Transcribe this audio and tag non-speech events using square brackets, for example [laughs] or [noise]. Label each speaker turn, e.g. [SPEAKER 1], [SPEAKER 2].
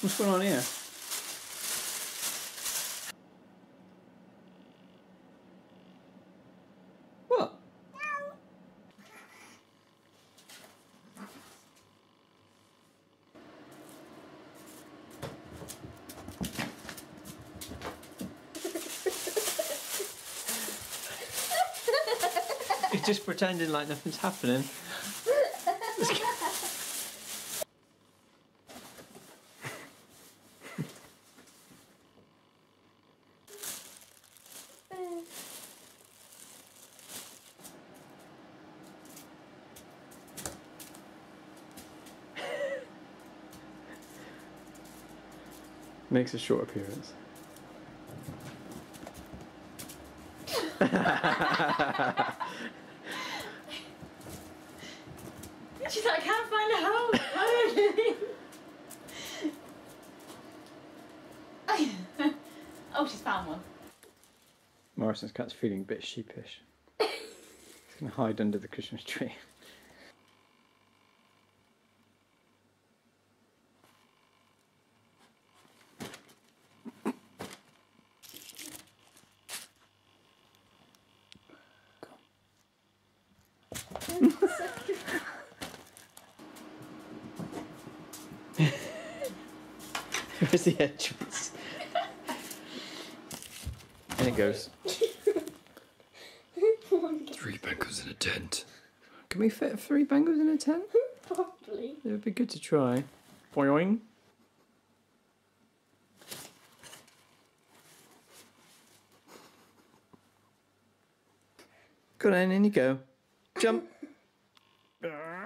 [SPEAKER 1] What's going on here? What? No. He's just pretending like nothing's happening. Makes a short appearance. [laughs]
[SPEAKER 2] She's like, I can't find a home. [laughs] oh, she's found one.
[SPEAKER 1] Morrison's cat's feeling a bit sheepish. He's gonna hide under the Christmas tree. [laughs] [laughs] Where's the entrance? and it goes.
[SPEAKER 3] Three Bengals in a tent.
[SPEAKER 1] Can we fit three Bengals in a tent?
[SPEAKER 2] Probably.
[SPEAKER 1] It would be good to try. Boing. Go on, in you go. Jump. [laughs] Ah,